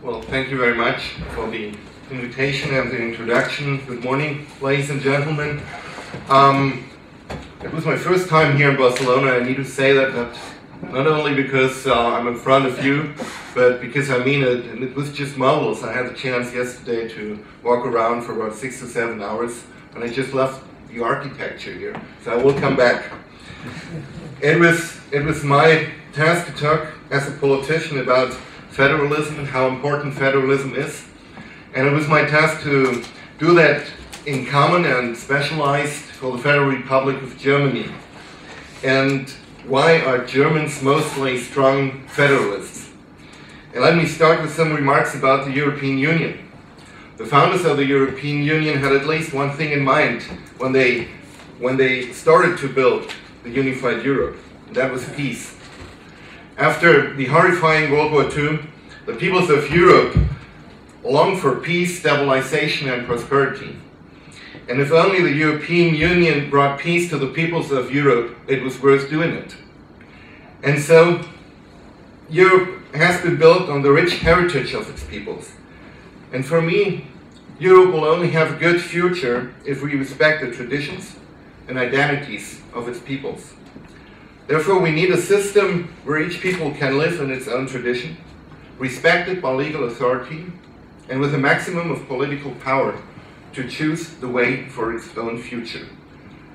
Well, thank you very much for the invitation and the introduction. Good morning, ladies and gentlemen. Um, it was my first time here in Barcelona. I need to say that, not only because uh, I'm in front of you, but because I mean it, and it was just marvelous. I had the chance yesterday to walk around for about six to seven hours, and I just loved the architecture here. So I will come back. It was it was my task to talk as a politician about federalism and how important federalism is, and it was my task to do that in common and specialized for the Federal Republic of Germany. And why are Germans mostly strong federalists? And let me start with some remarks about the European Union. The founders of the European Union had at least one thing in mind when they, when they started to build the unified Europe, and that was peace. After the horrifying World War II, the peoples of Europe longed for peace, stabilization, and prosperity. And if only the European Union brought peace to the peoples of Europe, it was worth doing it. And so, Europe has been built on the rich heritage of its peoples. And for me, Europe will only have a good future if we respect the traditions and identities of its peoples. Therefore, we need a system where each people can live in its own tradition, respected by legal authority, and with a maximum of political power to choose the way for its own future.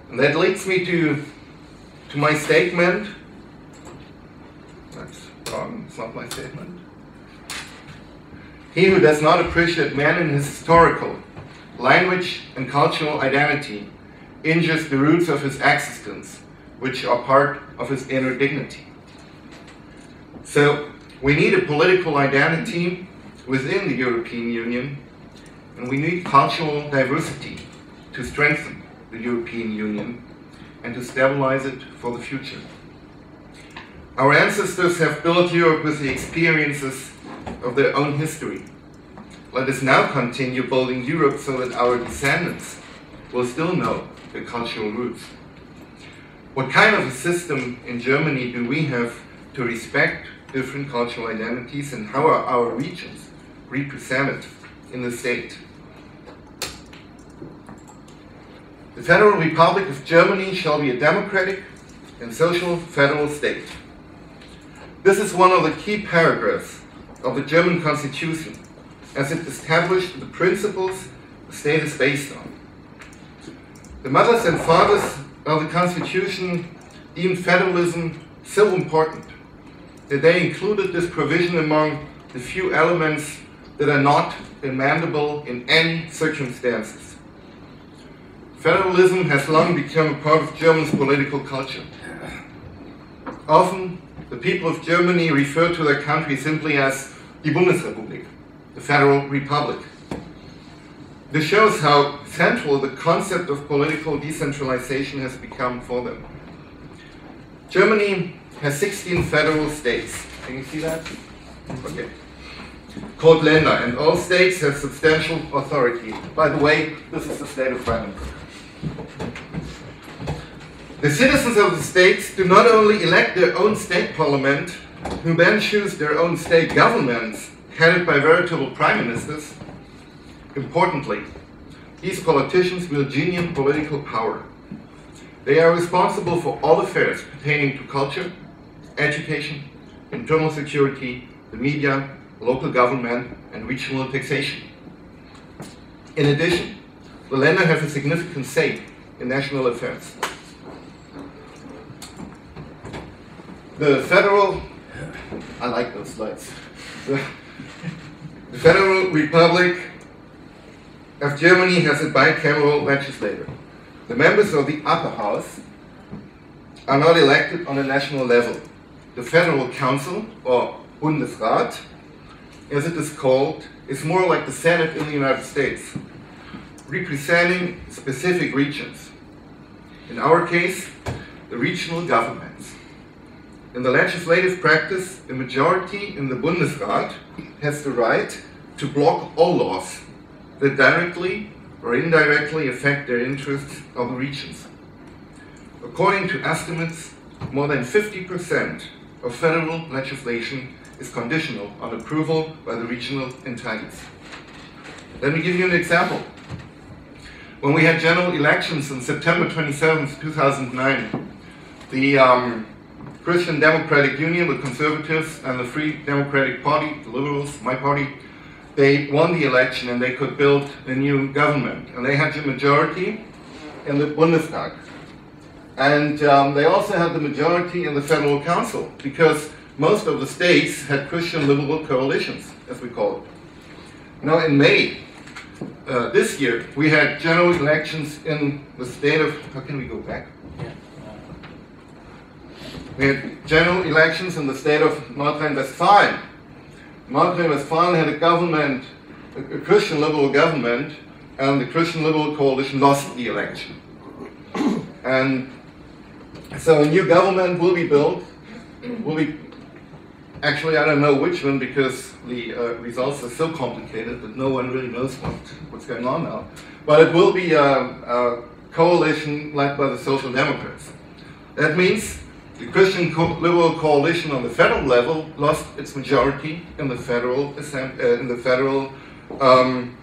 And that leads me to, to my statement. That's wrong, it's not my statement. He who does not appreciate man in his historical, language, and cultural identity injures the roots of his existence, which are part of his inner dignity. So, we need a political identity within the European Union and we need cultural diversity to strengthen the European Union and to stabilize it for the future. Our ancestors have built Europe with the experiences of their own history. Let us now continue building Europe so that our descendants will still know the cultural roots. What kind of a system in Germany do we have to respect different cultural identities and how are our regions represented in the state. The Federal Republic of Germany shall be a democratic and social federal state. This is one of the key paragraphs of the German constitution as it established the principles the state is based on. The mothers and fathers of the constitution deemed federalism so important that they included this provision among the few elements that are not amendable in any circumstances. Federalism has long become a part of Germany's political culture. Often, the people of Germany refer to their country simply as the Bundesrepublik, the Federal Republic. This shows how central the concept of political decentralization has become for them. Germany has 16 federal states. Can you see that? Okay called Länder, and all states have substantial authority. By the way, this is the state of Brandenburg. The citizens of the states do not only elect their own state parliament, who then choose their own state governments, headed by veritable prime ministers. Importantly, these politicians wield genuine political power. They are responsible for all affairs pertaining to culture, education, internal security, the media, local government, and regional taxation. In addition, the Länder have a significant say in national affairs. The federal, I like those slides. The, the Federal Republic of Germany has a bicameral legislature. The members of the upper house are not elected on a national level. The Federal Council, or Bundesrat, as it is called, is more like the Senate in the United States, representing specific regions. In our case, the regional governments. In the legislative practice, a majority in the Bundesrat has the right to block all laws that directly or indirectly affect their interests of the regions. According to estimates, more than 50% of federal legislation is conditional on approval by the regional entities. Let me give you an example. When we had general elections on September 27, 2009, the um, Christian Democratic Union, the Conservatives, and the Free Democratic Party, the Liberals, my party, they won the election and they could build a new government. And they had the majority in the Bundestag. And um, they also had the majority in the Federal Council because most of the states had Christian liberal coalitions, as we call it. Now, in May uh, this year, we had general elections in the state of, how can we go back? We had general elections in the state of North Rhine-Westphalia. North Rhine-Westphalia had a government, a, Christian liberal government, and the Christian Liberal Coalition lost the election. and so a new government will be built, will be, actually I don't know which one because the uh, results are so complicated that no one really knows what, what's going on now. But it will be a, a coalition led by the Social Democrats. That means the Christian Co Liberal Coalition on the federal level lost its majority in the federal, uh, in the federal um,